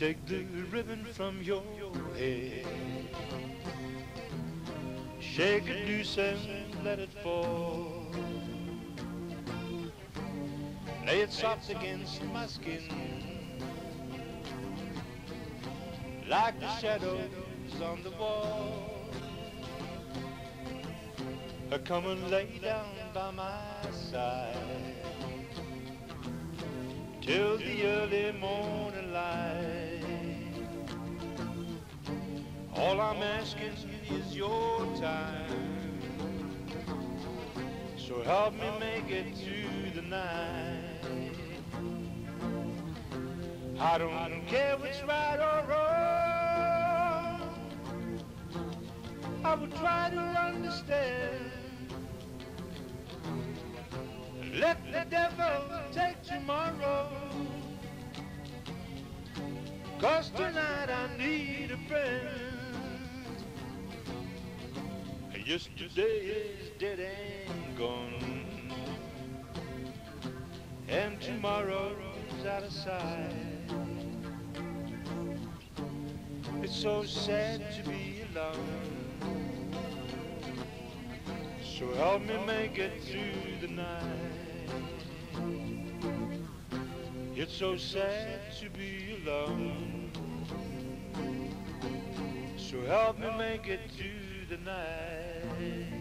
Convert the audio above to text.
Take the ribbon from your head. Shake it loose and let it fall. Lay it soft against my skin. Like the shadows on the wall. Come and lay down by my side till the early morning light. All I'm asking is your time. So help me make it to the night. I don't care what's right or wrong. I will try to understand. Let the devil take tomorrow. Cause tonight I need a friend. Yesterday is dead and gone. And tomorrow's out of sight. It's so sad to be alone. So help me make it through the night. It's so sad to be alone. So help me make it through the night.